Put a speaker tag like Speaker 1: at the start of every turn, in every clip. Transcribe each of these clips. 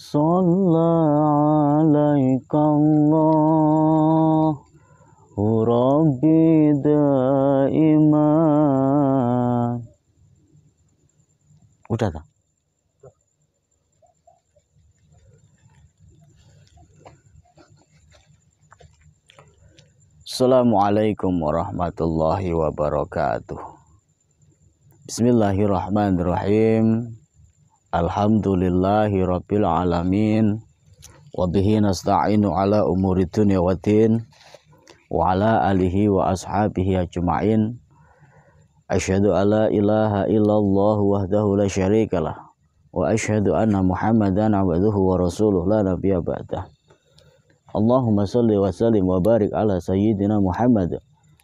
Speaker 1: صلى عليك الله. ربي دائما. السلام عليكم ورحمة الله وبركاته بسم الله الرحمن الرحيم Alhamdulillahi Rabbil Alamin Wabihi nasta'inu ala umuri dunia wa din Wa ala alihi wa ashabihi ajma'in Asyhadu ala ilaha illallah wahdahu la syarikalah Wa asyhadu anna muhammadan abduhu wa rasuluh la nabiya ba'dah Allahumma salli wa sallim wa barik ala sayyidina Muhammad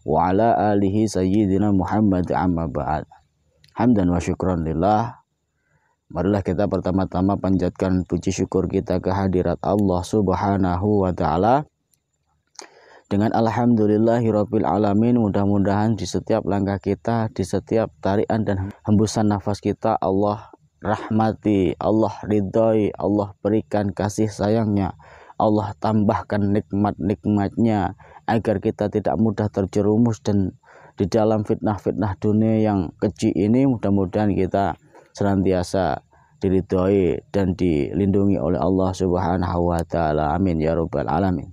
Speaker 1: Wa ala alihi sayyidina Muhammad amma ba'd Hamdan wa syukran lillah Marilah kita pertama-tama panjatkan puji syukur kita kehadirat Allah Subhanahu wa taala. Dengan alhamdulillahirabbil alamin mudah-mudahan di setiap langkah kita, di setiap tarian dan hembusan nafas kita Allah rahmati, Allah ridhoi, Allah berikan kasih sayangnya. Allah tambahkan nikmat-nikmatnya agar kita tidak mudah terjerumus dan di dalam fitnah-fitnah dunia yang keji ini mudah-mudahan kita senantiasa diridhoi dan dilindungi oleh Allah Subhanahu wa taala. Amin ya rabbal alamin.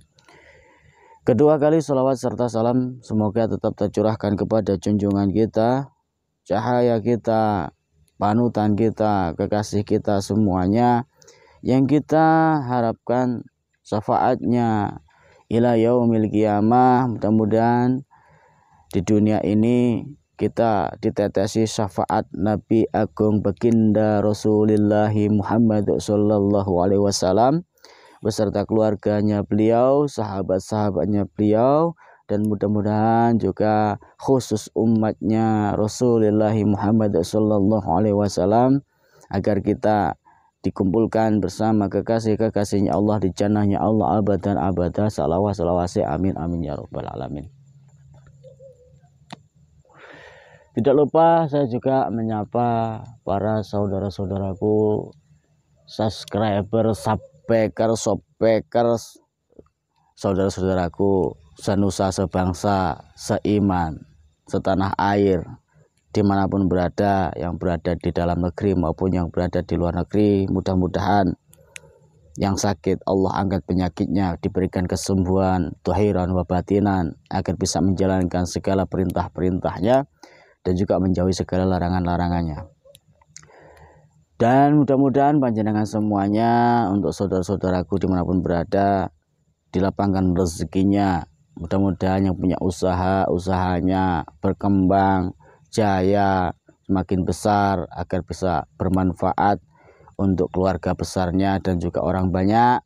Speaker 1: Kedua kali salawat serta salam semoga tetap tercurahkan kepada junjungan kita, cahaya kita, panutan kita, kekasih kita semuanya yang kita harapkan syafaatnya ila yaumil qiyamah mudah-mudahan di dunia ini kita ditetesi syafaat Nabi Agung Baginda Rasulullah Muhammad Sallallahu Alaihi Wasallam beserta keluarganya beliau, sahabat-sahabatnya beliau, dan mudah-mudahan juga khusus umatnya Rasulullah Muhammad Sallallahu Alaihi Wasallam agar kita dikumpulkan bersama kekasih-kekasihnya Allah di jannahnya Allah abad dan abada salawat salawasi amin amin ya rabbal alamin Tidak lupa saya juga menyapa para saudara-saudaraku subscriber, subbacker, sobbacker, saudara-saudaraku senusa sebangsa, seiman, setanah air, di mana pun berada, yang berada di dalam negeri maupun yang berada di luar negeri, mudah-mudahan yang sakit Allah angkat penyakitnya diberikan kesembuhan tuhiran wabatinan agar bisa menjalankan segala perintah-perintahnya dan juga menjauhi segala larangan-larangannya. Dan mudah-mudahan panjenengan semuanya untuk saudara-saudaraku di mana pun berada dilapangkan rezekinya. Mudah-mudahan yang punya usaha, usahanya berkembang, jaya, semakin besar agar bisa bermanfaat untuk keluarga besarnya dan juga orang banyak.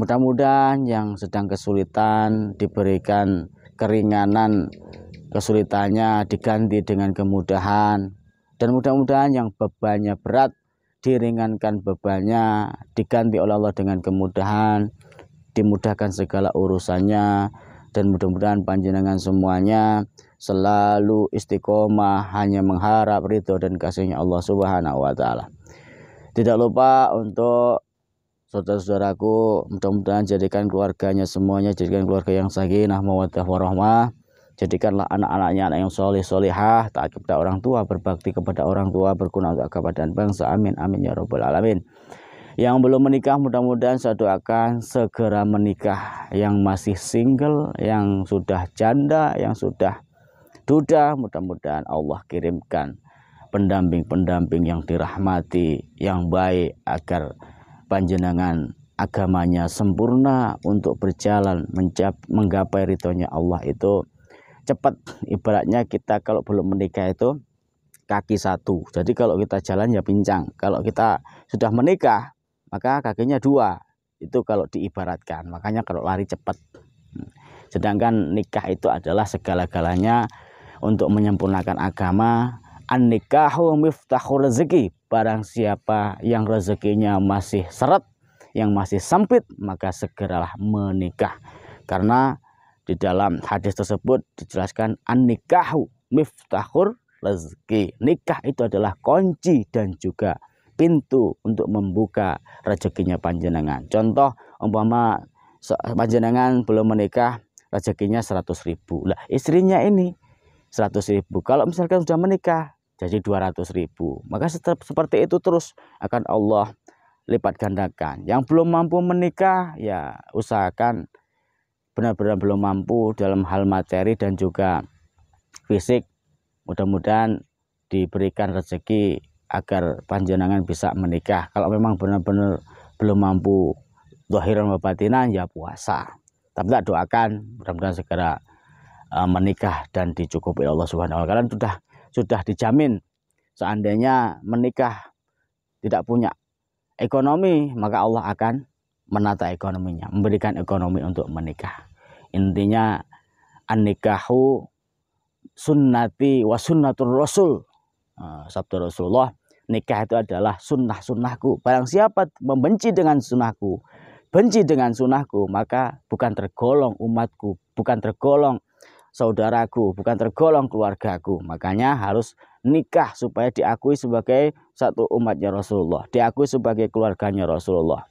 Speaker 1: Mudah-mudahan yang sedang kesulitan diberikan keringanan kesulitannya diganti dengan kemudahan. Dan mudah-mudahan yang bebannya berat diringankan bebannya diganti oleh Allah dengan kemudahan dimudahkan segala urusannya. Dan mudah-mudahan panjenengan semuanya selalu istiqomah hanya mengharap ridho dan kasihnya Allah Subhanahu wa taala. Tidak lupa untuk saudara-saudaraku mudah-mudahan jadikan keluarganya semuanya jadikan keluarga yang sakinah mawaddah warahmah Jadikanlah anak-anaknya anak yang soleh solehah, taat kepada orang tua, berbakti kepada orang tua, berguna untuk agama dan bangsa. Amin, amin ya robbal alamin. Yang belum menikah mudah-mudahan saya doakan segera menikah. Yang masih single, yang sudah janda, yang sudah duda, mudah-mudahan Allah kirimkan pendamping-pendamping yang dirahmati, yang baik agar panjenengan agamanya sempurna untuk berjalan menggapai ridhonya Allah itu cepat. Ibaratnya kita kalau belum menikah itu kaki satu. Jadi kalau kita jalan ya pincang. Kalau kita sudah menikah maka kakinya dua. Itu kalau diibaratkan. Makanya kalau lari cepat. Sedangkan nikah itu adalah segala-galanya untuk menyempurnakan agama. An nikahu miftahul rezeki. Barang siapa yang rezekinya masih seret yang masih sempit maka segeralah menikah. Karena di dalam hadis tersebut dijelaskan an-nikahu miftahur rezeki. Nikah itu adalah kunci dan juga pintu untuk membuka rezekinya panjenengan. Contoh umpama panjenengan belum menikah rezekinya 100 ribu. Lah istrinya ini 100 ribu. Kalau misalkan sudah menikah jadi 200 ribu. Maka seperti itu terus akan Allah lipat gandakan. Yang belum mampu menikah ya usahakan benar-benar belum mampu dalam hal materi dan juga fisik. Mudah-mudahan diberikan rezeki agar panjenengan bisa menikah. Kalau memang benar-benar belum mampu dohiran batinan ya puasa. Tapi tak doakan mudah-mudahan segera uh, menikah dan dicukupi Allah Subhanahu wa taala. Sudah sudah dijamin seandainya menikah tidak punya ekonomi, maka Allah akan menata ekonominya, memberikan ekonomi untuk menikah. Intinya an-nikahu sunnati wa sunnatur rasul. Uh, sabda Rasulullah nikah itu adalah sunnah-sunnahku. Barang siapa membenci dengan sunnahku, benci dengan sunnahku, maka bukan tergolong umatku, bukan tergolong saudaraku, bukan tergolong keluargaku. Makanya harus nikah supaya diakui sebagai satu umatnya Rasulullah, diakui sebagai keluarganya Rasulullah.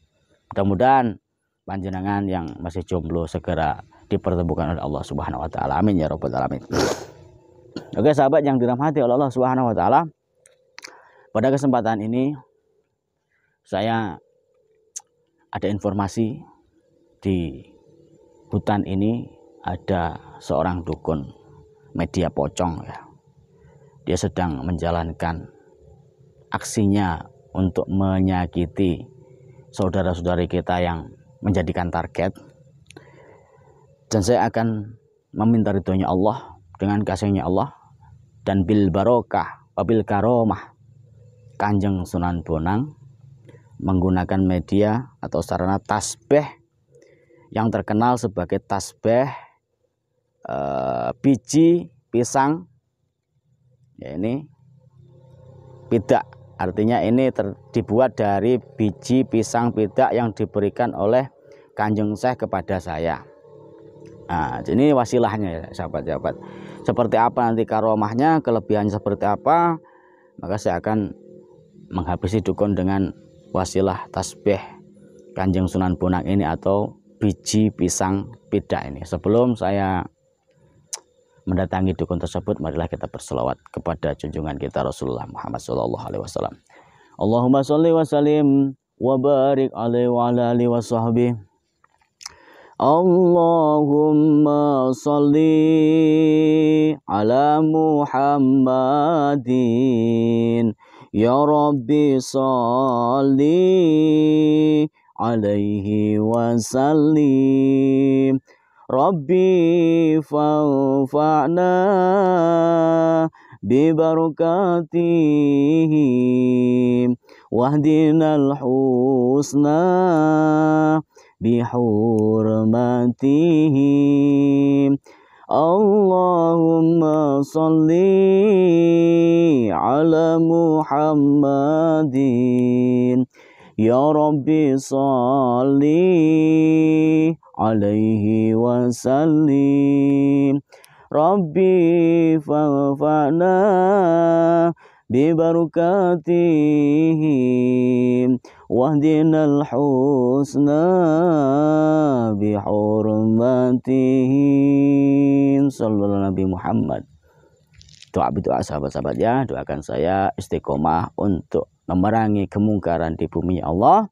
Speaker 1: Mudah-mudahan panjenengan yang masih jomblo segera dipertemukan oleh Allah Subhanahu wa taala. Amin ya rabbal alamin. Oke sahabat yang dirahmati oleh Allah Subhanahu wa taala, pada kesempatan ini saya ada informasi di hutan ini ada seorang dukun media pocong ya. Dia sedang menjalankan aksinya untuk menyakiti saudara-saudari kita yang menjadikan target. Dan saya akan meminta ridhonya Allah dengan kasihnya Allah. Dan bil barokah wabil karomah Kanjeng Sunan Bonang menggunakan media atau sarana tasbih yang terkenal sebagai tasbih e, biji pisang. Ya ini pidak. Artinya ini ter, dibuat dari biji pisang pidak yang diberikan oleh Kanjeng Syekh kepada saya nah ini wasilahnya ya sahabat-sahabat seperti apa nanti karomahnya kelebihannya seperti apa maka saya akan menghabisi dukun dengan wasilah tasbih Kanjeng Sunan Bonang ini atau biji pisang pida ini. Sebelum saya mendatangi dukun tersebut, marilah kita berselawat kepada junjungan kita Rasulullah Muhammad Wasallam. Allahumma salli wa sallim wa barik alaihi wa ala wa sahbihi. اللهم صل على محمد يا رب صل عليه وسلم ربي فانفعنا ببركاته واهدنا الحسنى بحرمته اللهم صل على محمد. يا رب صل عليه وسلم. ربي فانفعنا ببركاته. واهدنا الحسنى بحرمته صلى Nabi Muhammad doa doa sahabat-sahabat ya doakan saya istiqomah untuk memerangi kemungkaran di bumi Allah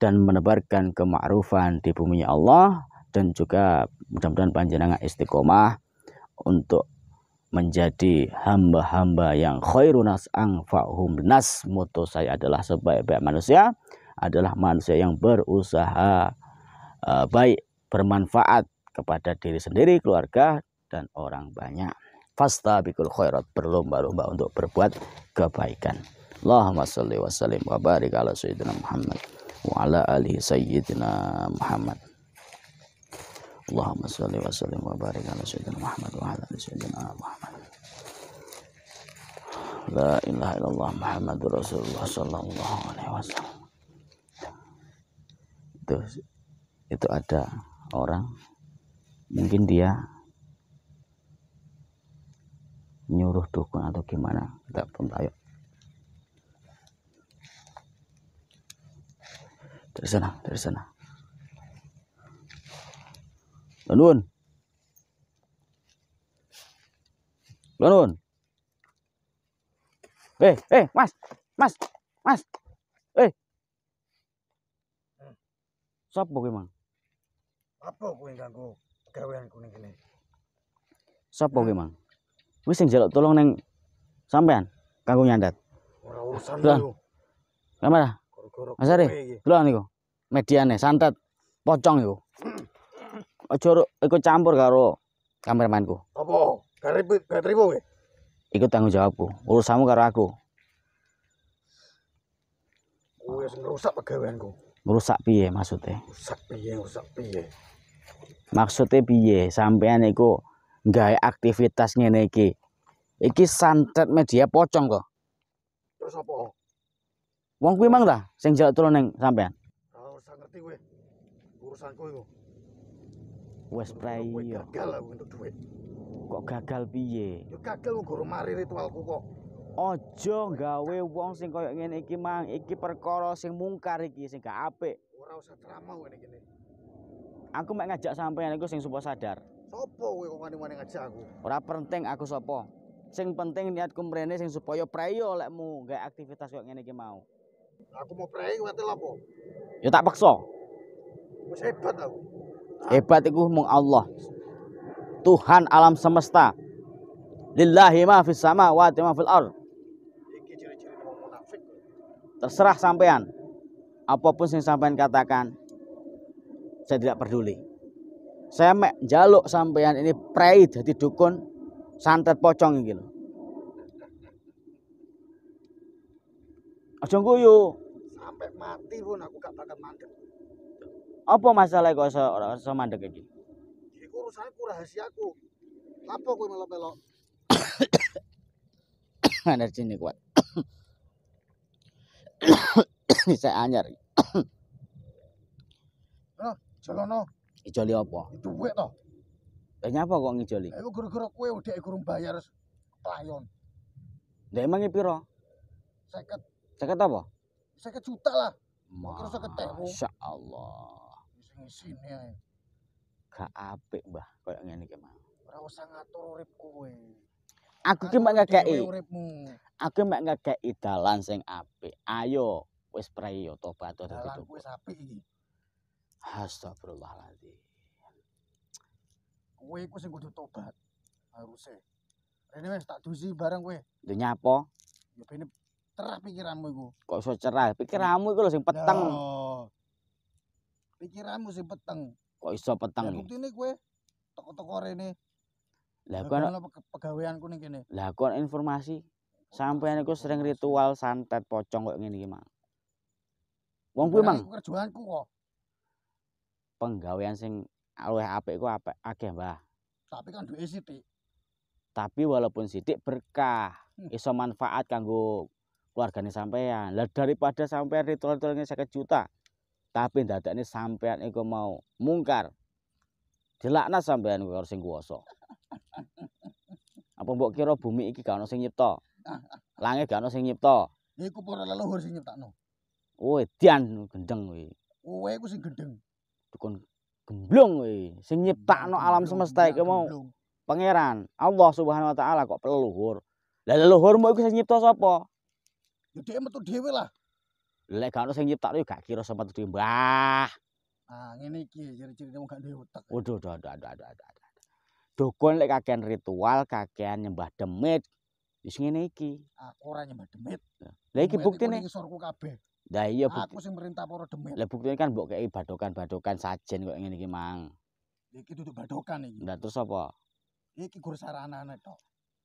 Speaker 1: dan menebarkan kema'rufan di bumi Allah dan juga mudah-mudahan panjenengan istiqomah untuk menjadi hamba-hamba yang khairunas angfa'hum nas moto saya adalah sebaik-baik manusia adalah manusia yang berusaha uh, baik bermanfaat kepada diri sendiri keluarga dan orang banyak fasta bikul khairat berlomba-lomba untuk berbuat kebaikan Allahumma salli wa sallim wa barik ala sayyidina Muhammad wa ala alihi sayyidina Muhammad Allahumma salli wa sallim wa barik ala sayyidina Muhammad wa ala ali sayyidina Muhammad. La ilaha illallah Muhammadur Rasulullah sallallahu alaihi wasallam. Itu itu ada orang mungkin dia nyuruh dukun atau gimana kita pun tahu Dari sana, dari sana. Nuwun. Nuwun. Eh, eh, Mas. Mas. Mas. Sopo kuwi, Mang?
Speaker 2: Apa kowe ganggu gaweanku ning kene?
Speaker 1: Sopo kuwi, Mang? Wis sing njaluk tolong ning sampean kanggo nyandat.
Speaker 2: Ora urusan
Speaker 1: Lah.
Speaker 2: lu.
Speaker 1: Kamera,
Speaker 2: Gara-gara
Speaker 1: Mas Ari.
Speaker 2: kowe iki.
Speaker 1: delok niku. Mediane santet pocong iku. Aja ikut campur karo kameramanku.
Speaker 2: Apa? Garip garip kowe.
Speaker 1: Ikut tanggung jawabku. Urusanmu karo aku.
Speaker 2: Kowe sing rusak pegaweanku.
Speaker 1: Merusak piye maksudnya?
Speaker 2: Rusak piye, rusak piye.
Speaker 1: Maksudnya piye? Sampean iku gawe aktivitas ngene iki. Iki santet media pocong kok.
Speaker 2: Terus apa?
Speaker 1: Wong kuwi mang ta sing njaluk tulung ning sampean.
Speaker 2: Ora usah ngerti kowe. Urusanku iku.
Speaker 1: Wes prayo.
Speaker 2: gagal aku untuk duit.
Speaker 1: Kok gagal piye?
Speaker 2: Yo gagal mari ritualku kok.
Speaker 1: Ojo gawe wong sing koyo ngene iki mang. Iki perkara sing mungkar iki sing gak apik.
Speaker 2: Ora usah kowe ning kene.
Speaker 1: Aku mek ngajak sampean iku sing supaya sadar.
Speaker 2: Sopo kowe kok wani-wani ngajak aku?
Speaker 1: Ora penting aku sapa. Sing penting niatku mrene sing supaya preyo lekmu gawe aktivitas koyo ngene iki mau.
Speaker 2: Aku mau kowe tel apa?
Speaker 1: Ya tak paksa.
Speaker 2: Wis hebat aku.
Speaker 1: Hebat iku mung Allah. Tuhan alam semesta. Lillahi ma fis samawati ma fil ard.
Speaker 2: Iki ciri-ciri wong munafik.
Speaker 1: Terserah sampean. Apa pun yang sampean katakan, saya tidak peduli. Saya mek jaluk sampean ini prei jadi dukun santet pocong lho. Aja guyu.
Speaker 2: Sampai mati pun aku gak bakal mandek.
Speaker 1: Apa masalah kok iso ora iso mandek iki?
Speaker 2: Iki urusanku rahasiaku. Lapo kowe melok-melok?
Speaker 1: Energi ini kuat. Saya anyar.
Speaker 2: Jalono,
Speaker 1: Ijoli apa?
Speaker 2: duit to.
Speaker 1: Lah nyapa kok ngijoli?
Speaker 2: Iku gara-gara kowe udah kurang bayar pelayon.
Speaker 1: Lah emang iki pira?
Speaker 2: 50
Speaker 1: Seket apa?
Speaker 2: 50 juta lah. Kira seket ewu.
Speaker 1: Masya Allah.
Speaker 2: Wis ngisine ae.
Speaker 1: Gak apik, Mbah, koyo ngene iki mah.
Speaker 2: Ora usah ngatur urip kowe.
Speaker 1: Aku ki mek
Speaker 2: Atur
Speaker 1: ngekeki,
Speaker 2: dhewe uripmu.
Speaker 1: aku mek ngekeki dalan sing apik. Ayo wis preyo tobat dadi
Speaker 2: Dalan
Speaker 1: dukun.
Speaker 2: kowe apik iki.
Speaker 1: Astagfirullahaladzim.
Speaker 2: Kowe iku sing kudu tobat. Haruse. Rene wis tak dusi bareng kowe.
Speaker 1: Lho nyapa?
Speaker 2: Ya bene terah pikiranmu iku.
Speaker 1: Kok iso cerah? Pikiranmu iku lho sing peteng.
Speaker 2: Lah, Pikiranmu sing peteng.
Speaker 1: Kok iso
Speaker 2: Ya
Speaker 1: peteng? iki?
Speaker 2: buktine kowe toko-toko rene.
Speaker 1: Lah kok
Speaker 2: pege- pegaweanku ning kene.
Speaker 1: lah kok ana informasi sampean iku sering ritual santet pocong koyo ngene iki, Mang. Wong kuwi, Mang,
Speaker 2: kerjaanku kok.
Speaker 1: penggawean sing luwih apik iku apik akeh, Mbah.
Speaker 2: Tapi kan duwe sithik.
Speaker 1: Tapi walaupun sidik berkah,
Speaker 2: Hmm.
Speaker 1: iso manfaat kanggo keluargane sampean. Lah daripada sampean ritual-ritualnya 50 juta, tapi ndadekne sampean iku mau mungkar. Dilaknat sampean karo sing kuwasa. Apa mbok kira bumi iki gak ono sing nyipta? Langit gak ono sing nyipta.
Speaker 2: Iku para leluhur sing nyiptakno.
Speaker 1: Oh, edan gendeng kuwi.
Speaker 2: Kowe iku sing gendeng.
Speaker 1: Dukun gemblung kuwi. Sing nyiptakno alam semesta iki mau pangeran. Allah Subhanahu wa taala kok leluhur. Lah leluhurmu iku sing nyipta sapa?
Speaker 2: Ya dhek metu dhewe lah.
Speaker 1: Lek gak ono sing nyiptakno gak kira sempat dhewe, Mbah.
Speaker 2: Ah, ngene iki ciri-ciri gak duwe utek.
Speaker 1: Waduh, aduh, aduh, aduh, aduh, Dukun lek kakean ritual, kakean nyembah demit. Wis ngene iki.
Speaker 2: Aku ora nyembah demit.
Speaker 1: Lah iki buktine.
Speaker 2: ngisorku kabeh.
Speaker 1: Lah iya bukti.
Speaker 2: Aku sing merintah para demit.
Speaker 1: Lah buktine kan mbok kei badokan-badokan sajen kok ngene iki, Mang.
Speaker 2: Iki duduk badokan iki.
Speaker 1: Lah terus apa?
Speaker 2: Iki gur saranane tok.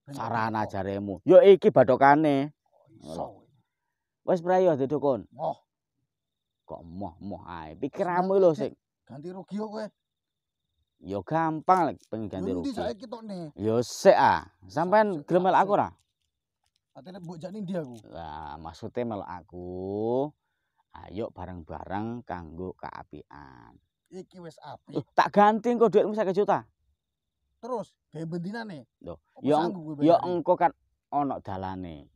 Speaker 1: Sarana jaremu. Yo iki badokane.
Speaker 2: Iso.
Speaker 1: Wis prayo dadi dukun.
Speaker 2: Oh,
Speaker 1: Kok moh-moh ae. Pikiranmu lho sing
Speaker 2: ganti rugi kowe.
Speaker 1: Yo gampang lek pengen ganti
Speaker 2: Yo, Endi
Speaker 1: rugi.
Speaker 2: saiki tok ne?
Speaker 1: Yo sik ah. Sampean gelem melok aku ora?
Speaker 2: Atene mbok jak ning ndi aku?
Speaker 1: Lah, maksudnya melok aku. Ayo bareng-bareng kanggo keapian.
Speaker 2: Iki wis apik.
Speaker 1: Tak ganti engko duitmu 50 juta.
Speaker 2: Terus gawe bendinane.
Speaker 1: Loh, ya Ya
Speaker 2: bayari?
Speaker 1: engko kan ana dalane.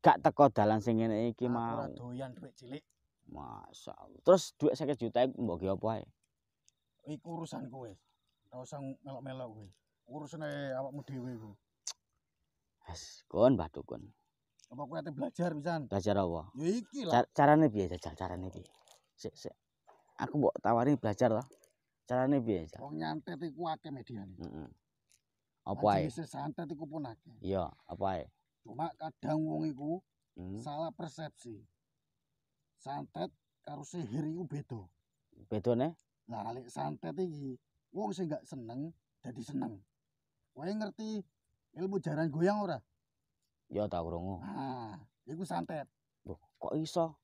Speaker 1: Gak teko dalan sing ngene iki mau.
Speaker 2: ora doyan duit cilik.
Speaker 1: Masya Allah. Terus duit 50 juta mbok ge apa ae?
Speaker 2: Iku urusan kowe. Ora usah melok-melok kowe. Urusane awakmu dhewe iku.
Speaker 1: Wes, kon Mbah Dukun.
Speaker 2: Apa kowe ate belajar pisan?
Speaker 1: Belajar apa?
Speaker 2: Ya iki lah.
Speaker 1: Car carane piye jajal carane piye? Sik sik. Aku mbok tawari belajar to. Carane piye, Jal?
Speaker 2: Wong nyantet iku akeh mediane.
Speaker 1: Heeh. Apa ae?
Speaker 2: Majelis santet iku pun akeh.
Speaker 1: Iya, apa ae?
Speaker 2: Cuma kadang wong iku
Speaker 1: Hmm.
Speaker 2: salah persepsi. Santet karo sihir iku beda.
Speaker 1: Bedone?
Speaker 2: Lah lek santet iki wong sing gak seneng dadi seneng. Kowe ngerti ilmu jaran goyang ora?
Speaker 1: Ya tak krungu.
Speaker 2: Nah, iku santet.
Speaker 1: Loh, kok iso?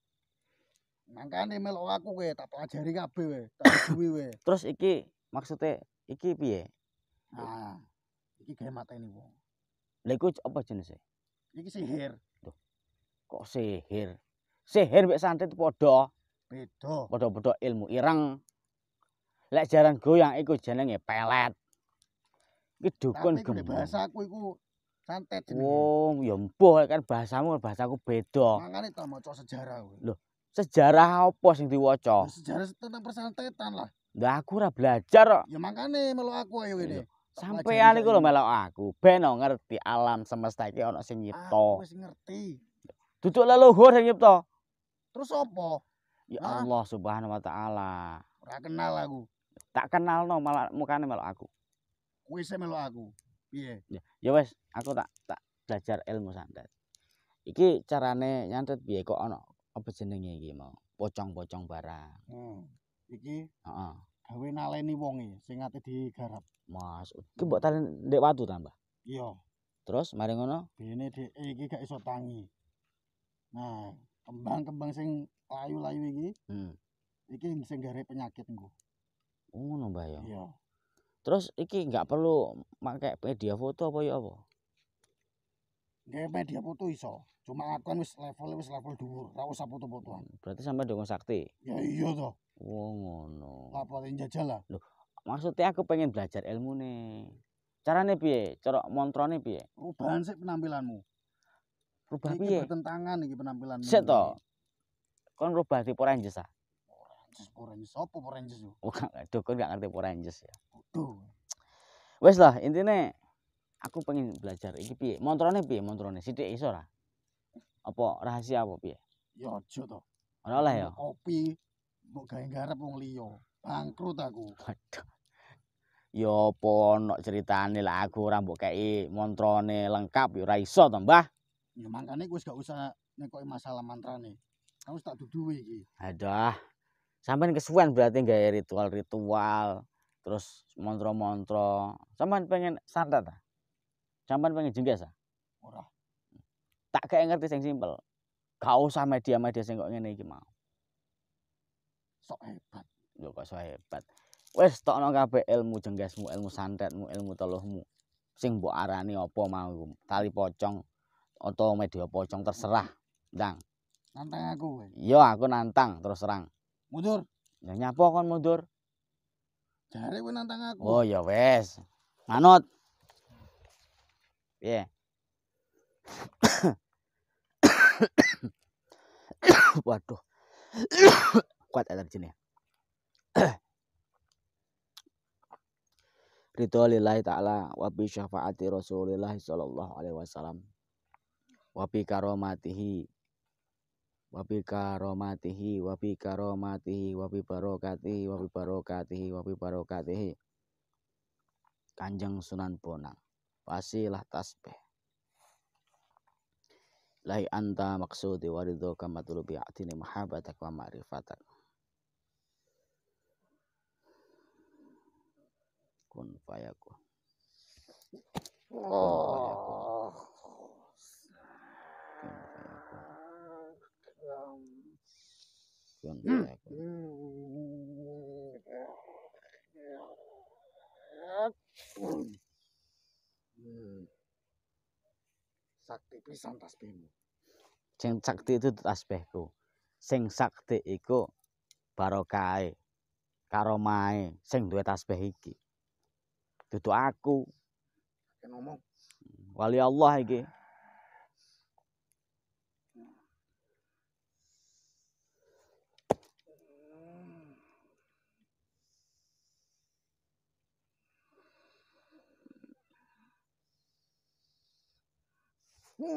Speaker 2: Makane melok aku kowe tak pelajari kabeh kowe, tak duwi kowe.
Speaker 1: Terus iki maksudnya iki piye?
Speaker 2: Nah, iki gawe mateni wong.
Speaker 1: Lha iku apa jenisnya?
Speaker 2: Iki sihir,
Speaker 1: Kok sihir? Sihir mek santet padha,
Speaker 2: beda.
Speaker 1: padha-padha ilmu ireng. Lek jaran goyang iku jenenge pelet. Iki dukun
Speaker 2: nek
Speaker 1: gembong.
Speaker 2: bahasaku iku santet jenenge.
Speaker 1: Oh, ya mbuh kan bahasamu bahasaku beda.
Speaker 2: Makane tak maca sejarah kowe.
Speaker 1: Loh. Sejarah apa sing diwaca?
Speaker 2: Sejarah tentang persantetan lah.
Speaker 1: Lah aku ora belajar kok.
Speaker 2: Ya makane melok aku ayo
Speaker 1: Sampeyan
Speaker 2: pelajari
Speaker 1: iku lho melok aku, ben ngerti alam semesta iki ana sing
Speaker 2: Aku
Speaker 1: nyipta.
Speaker 2: wis ngerti.
Speaker 1: Duduk leluhur sing nyipta.
Speaker 2: Terus apa?
Speaker 1: Ya? Allah Subhanahu wa taala.
Speaker 2: Ora kenal aku.
Speaker 1: Tak kenalno malah mukane melok aku.
Speaker 2: Kowe sing melok aku. Piye?
Speaker 1: Ya wes, aku tak tak belajar ilmu santet. Iki carane nyantet piye kok ana apa jenenge iki mau? Pocong-pocong barang.
Speaker 2: Hmm. Iki
Speaker 1: Heeh.
Speaker 2: gawe naleni wonge sing ate digarap.
Speaker 1: Mas, iki mbok talen ndek watu tambah.
Speaker 2: Iya.
Speaker 1: Terus mari ngono,
Speaker 2: Bene dhek iki gak iso tangi. Nah, kembang-kembang sing layu-layu iki
Speaker 1: hmm.
Speaker 2: iki sing gare penyakit engko.
Speaker 1: Ngono Mbah ya.
Speaker 2: Iya.
Speaker 1: Terus iki nggak perlu pakai media foto apa ya apa?
Speaker 2: Gawe media foto iso. Cuma aku kan wis level wis level dhuwur, ora usah foto-fotoan.
Speaker 1: Berarti sampai dukun sakti.
Speaker 2: Ya iya toh.
Speaker 1: Oh ngono.
Speaker 2: Laporin jajal lah.
Speaker 1: Maksudnya aku pengen belajar ilmu nih. Carane piye? Cara montrone piye?
Speaker 2: Perubahan sih penampilanmu.
Speaker 1: Rubah
Speaker 2: Iki
Speaker 1: piye?
Speaker 2: bertentangan iki penampilanmu.
Speaker 1: Sik to. Kon rubah di Power Rangers ah.
Speaker 2: Oranges, oranges. Apa oranges yo?
Speaker 1: Oh, gak- dukun gak ngerti Power Rangers ya.
Speaker 2: Bodoh.
Speaker 1: Wes lah, intine aku pengen belajar iki piye? Montrone piye montrone? Sithik iso ora? Apa rahasia apa piye?
Speaker 2: Ya aja to.
Speaker 1: Ora oleh ya.
Speaker 2: Kopi mbok gawe garap wong liya. Bangkrut aku.
Speaker 1: Waduh. Ya apa ono ceritane lah aku ora mbok kei montrone lengkap ya ora iso to, Mbah.
Speaker 2: Ya makane wis gak usah nekoki masalah mantrane. Kamu tak duduhi iki.
Speaker 1: Aduh. Sampeyan kesuwen berarti gawe ritual-ritual, terus montro-montro. Sampeyan pengen santet ta? Sampeyan pengen jengges ah?
Speaker 2: Ora.
Speaker 1: Tak kayak ngerti sing simpel. Gak usah media-media sing kok ngene iki mau.
Speaker 2: Sok hebat.
Speaker 1: Lho kok so hebat. Wis tokno kabeh ilmu jenggesmu, ilmu santetmu, ilmu teluhmu. Sing mbok arani apa mau. Tali pocong atau media pocong terserah. Ndang.
Speaker 2: Nantang aku.
Speaker 1: Yo aku nantang terus terang.
Speaker 2: Mundur.
Speaker 1: Ya nyapa kon mundur?
Speaker 2: Jare kowe nantang aku.
Speaker 1: Oh ya wes. Manut. Piye? Waduh. Kuat alergi nih. Ridho lillahi ta'ala wa bi syafaati Rasulillah sallallahu alaihi wasallam wa bi karomatihi wa bi karomatihi wa bi karomatihi wa bi barokatihi wa bi barokatihi wa bi barokatihi Kanjeng Sunan Bonang wasilah tasbih. Lai anta maksudi wa ridho kama tulubi atini mahabatak wa ma'rifatak. Kun fayakun
Speaker 2: Oh.
Speaker 1: Fayakun
Speaker 2: Hmm. Sakti pisan tasbihmu.
Speaker 1: sing sakti itu tasbihku sing sakti iku barokahe karomahe sing duwe tasbih iki dudu aku
Speaker 2: ngomong.
Speaker 1: wali Allah iki Ya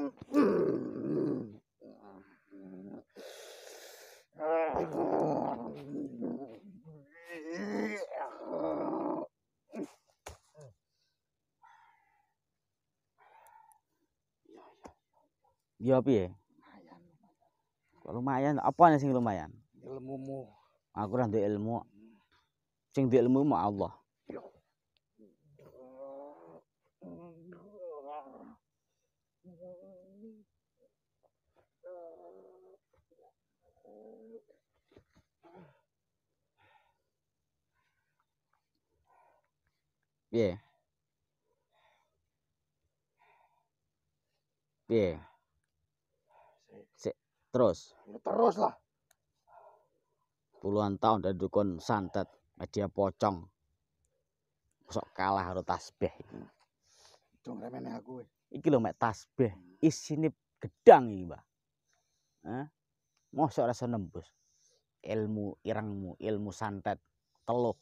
Speaker 1: piye? Kok lumayan. Apa sing lumayan?
Speaker 2: Ilmumu.
Speaker 1: Aku ora ilmu. Sing ndek ilmu mah Allah. Piye? Piye? Sik, terus.
Speaker 2: Terus lah.
Speaker 1: Puluhan tahun dari dukun santet media pocong. Sok kalah karo tasbih.
Speaker 2: Dong remene aku.
Speaker 1: Iki lho mek tasbih, isine gedang iki, Mbah. Hah? Mosok rasa nembus. Ilmu irangmu, ilmu santet teluh.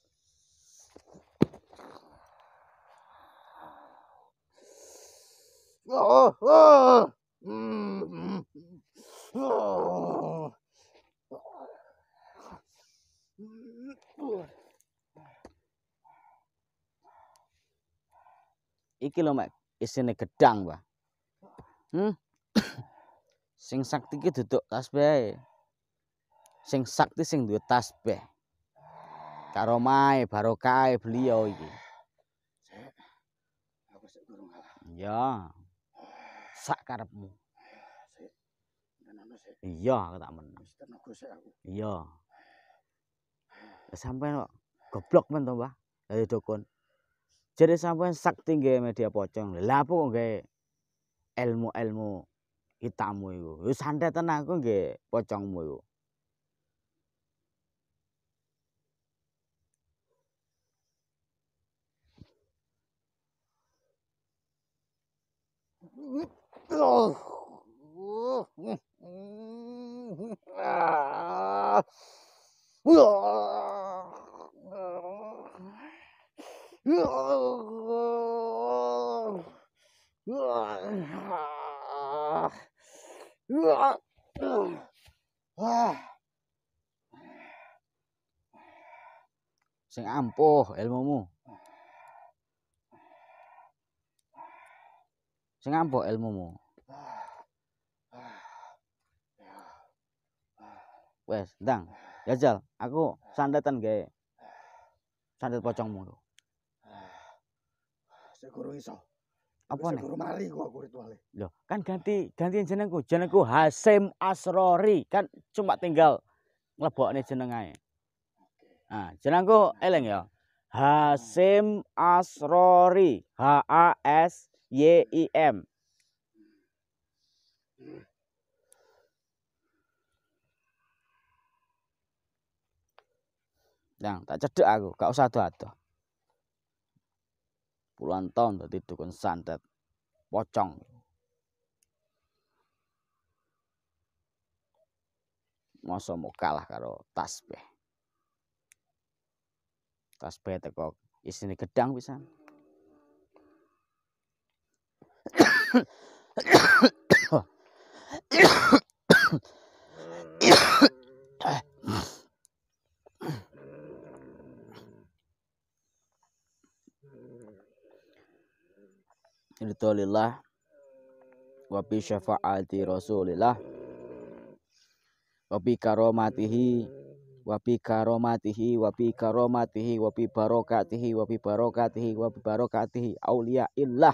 Speaker 2: Oh, oh.
Speaker 1: Iki lho mek isine gedang, Mbah. Hmm? sing sakti ki duduk tasbih ae. Sing sakti sing duwe tasbih. Karomahe barokahe beliau iki.
Speaker 2: Sik. Aku sik durung kalah.
Speaker 1: Ya. Sak karepmu. Iya, aku tak
Speaker 2: tenaga sik aku.
Speaker 1: Iya. Sampeyan kok goblok men to, Mbah. Dadi dukun. Jadi sampeyan sakti nggawe media pocong. Lah apa kok nggawe ilmu-ilmu hitammu iku? Wis santetan aku nggih pocongmu iku. Sing ampuh ilmumu. Sing ampuh ilmumu. Wes, ndang. Jajal, aku santetan gawe santet pocongmu. iku.
Speaker 2: sik guru iso.
Speaker 1: Apa nih?
Speaker 2: Guru mari ku aku rituale.
Speaker 1: Loh, kan ganti ganti jenengku. Jenengku Hasim Asrori. Kan cuma tinggal nglebokne jeneng ae. Nah, jenengku eling ya. Hasim Asrori. H A S Y I M. Yang tak cedek aku, gak usah ado-ado. Puluhan tahun dadi dukun santet. Pocong. Masa mau kalah karo tasbih. Tasbih teko isine gedang pisan. Ridholillah wa bi syafaati Rasulillah. Wa bi karomatihi wa bi karomatihi wa bi karomatihi wa bi barokatihi wa bi barokatihi wa barokatihi. Illah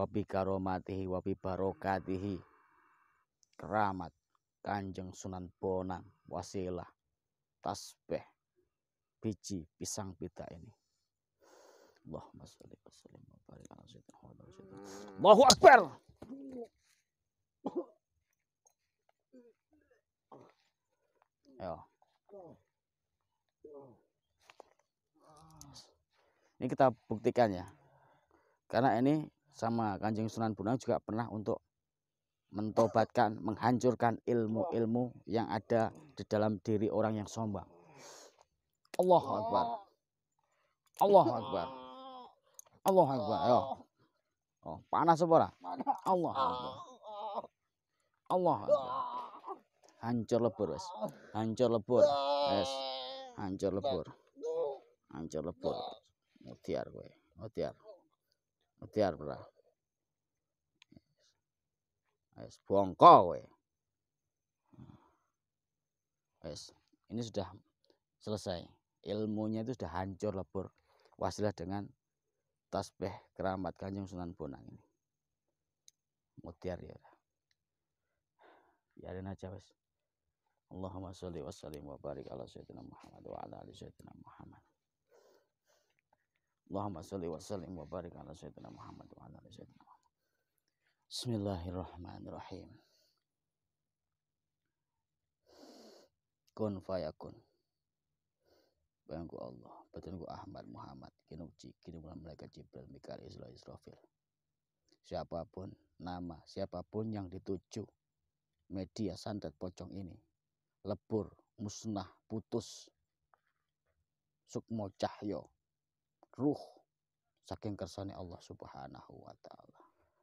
Speaker 1: wa bi karomatihi wa bi barokatihi keramat Kanjeng Sunan Bonang wasilah tasbih biji pisang pita ini Allahumma sholli wa sallim wa barik ala sayyidina Allahu akbar Ayo. Ini kita buktikan ya. Karena ini sama Kanjeng Sunan Bonang juga pernah untuk mentobatkan, menghancurkan ilmu-ilmu yang ada di dalam diri orang yang sombong. Allah Akbar. Allah Akbar. Allah Akbar. Ayo. Oh, panas apa Allah Akbar. Allah Akbar. Hancur lebur wes. Hancur lebur. Wes. Hancur lebur. Hancur lebur. Mutiar kowe. Mutiar. Mutiar, Bro. Wes bongko kowe. Wes, ini sudah selesai. Ilmunya itu sudah hancur lebur. Wasilah dengan tasbih keramat Kanjeng Sunan Bonang ini. Mutiar ya. Biarin aja wes. Allahumma sholli wa sallim wa barik ala sayyidina Muhammad wa ala ali sayyidina Muhammad. Allahumma sholli wa sallim wa barik ala sayyidina Muhammad wa ala sayyidina Muhammad. Bismillahirrahmanirrahim. Kun fayakun. Bayangku Allah, batinku Ahmad Muhammad, kinuji, kini bulan malaikat Jibril, Mikael, Isra, Israfil. Siapa pun nama, siapa pun yang dituju media santet pocong ini, lebur, musnah, putus, sukmo cahyo, ruh, saking kersane Allah subhanahu wa ta'ala.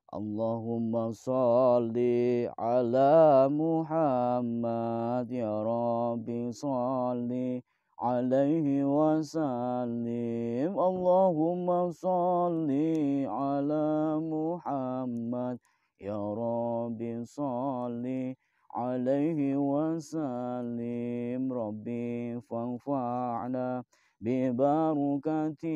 Speaker 1: Allahumma salli ala Muhammad ya Rabbi salli alaihi wasallim Allahumma salli ala Muhammad ya Rabbi salli alaihi wasallim Rabbi fanfa'na bi barakati